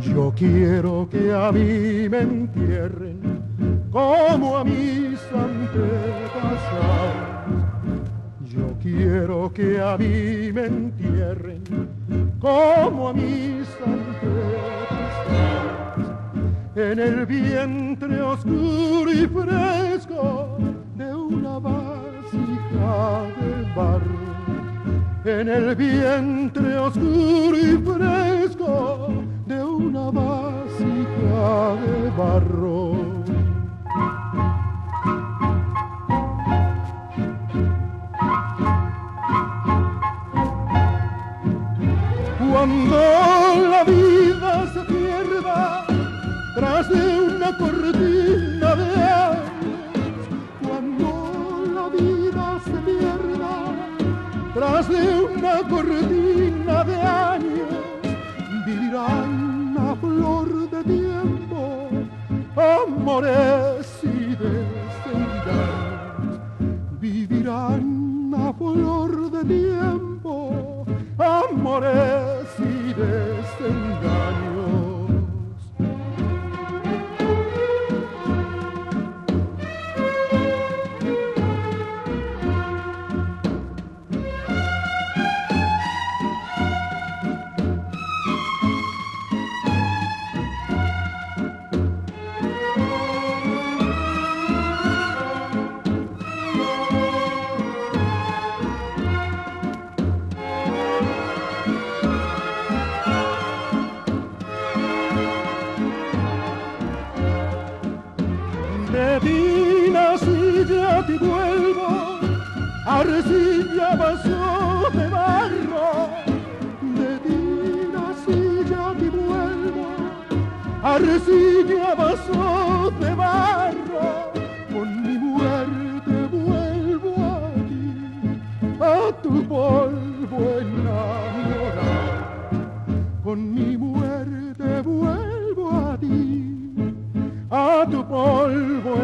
Yo quiero que a mí me entierren como a mis antepasados. Yo quiero que a mí me entierren como a mis antepasados. En el vientre oscuro y fresco de una vasija de barro. En el vientre oscuro y fresco de una vasija de barro. Cuando la vida se pierda tras de una cortina una cortina de años, vivirán a flor de tiempo amores y desengaños, vivirán a flor de tiempo amores y desengaños. Arcilla vaso de barro. De ti ya te vuelvo, arcilla vaso de barro. Con mi muerte vuelvo a ti, a tu polvo enamorado. Con mi muerte vuelvo a ti a tu polvo